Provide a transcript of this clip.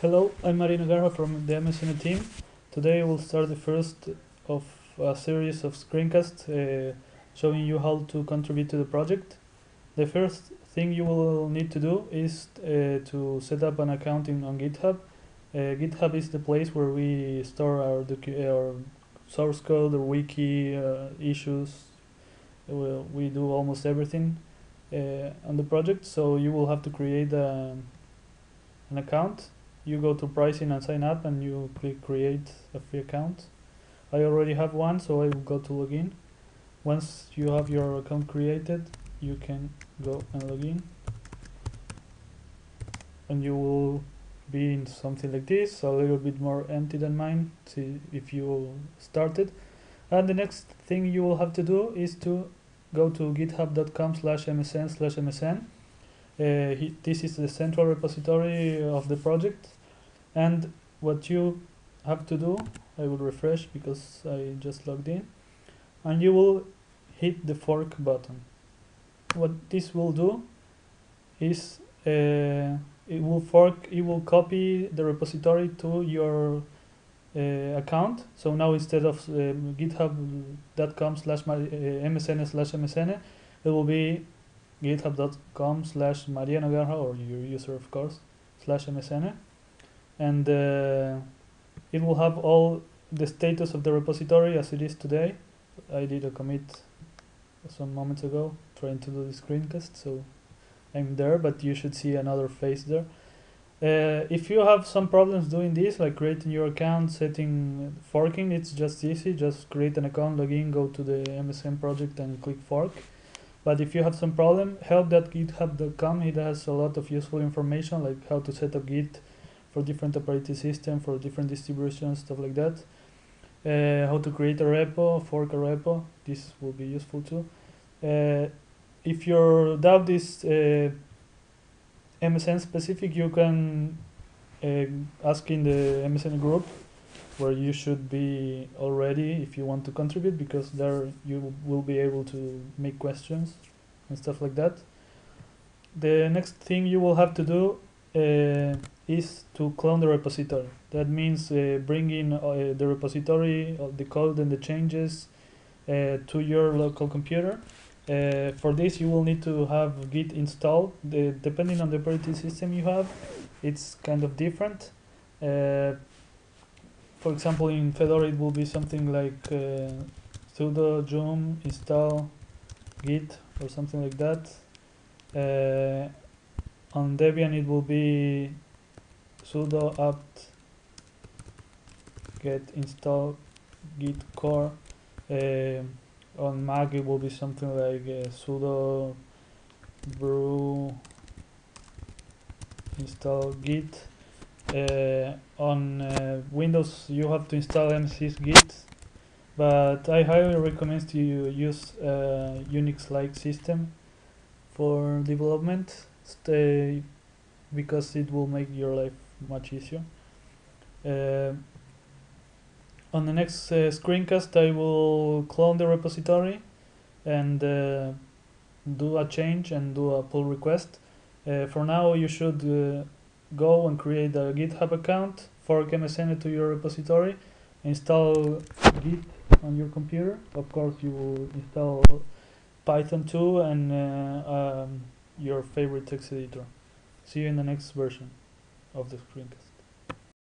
Hello, I'm Mariano Guerra from the emesene team. Today we'll start the first of a series of screencasts uh, showing you how to contribute to the project. The first thing you will need to do is uh, to set up an account in, on GitHub. Uh, GitHub is the place where we store our, our source code, or wiki, uh, issues. Well, we do almost everything uh, on the project, so you will have to create a, an account you go to pricing and sign up and you click create a free account. I already have one so I will go to login. Once you have your account created you can go and login. And you will be in something like this a little bit more empty than mine see if you started and the next thing you will have to do is to go to github.com slash emesene slash emesene he, this is the central repository of the project. And what you have to do I will refresh because I just logged in and you will hit the fork button. What this will do is uh, it will fork it will copy the repository to your uh, account. So now instead of um, github.com slash emesene slash emesene it will be github.com slash Guerra or your user of course slash emesene and uh, it will have all the status of the repository as it is today. I did a commit some moments ago trying to do the screencast so I'm there but you should see another face there. Uh, if you have some problems doing this like creating your account setting forking it's just easy. Just create an account login go to the emesene project and click fork but if you have some problem help.github.com it has a lot of useful information like how to set up git for different operating system for different distributions stuff like that. Uh, how to create a repo fork a repo. This will be useful too. Uh, if your doubt is uh, emesene specific you can uh, ask in the emesene group where you should be already if you want to contribute because there you will be able to make questions and stuff like that the next thing you will have to do uh, is to clone the repository. That means uh, bringing uh, the repository, of the code and the changes uh, to your local computer. Uh, for this, you will need to have Git installed. The, depending on the operating system you have, it's kind of different. Uh, for example, in Fedora, it will be something like sudo yum install git or something like that. On Debian it will be sudo apt get install git core. Uh, on Mac it will be something like uh, sudo brew install git. uh, on uh, Windows you have to install msysgit but I highly recommend to use a Unix-like system for development stay because it will make your life much easier. Uh, on the next uh, screencast I will clone the repository and uh, do a change and do a pull request. Uh, for now you should uh, go and create a github account, fork emesene to your repository, install git on your computer. Of course you will install Python 2 and uh, um, your favorite text editor. See you in the next version of the screencast.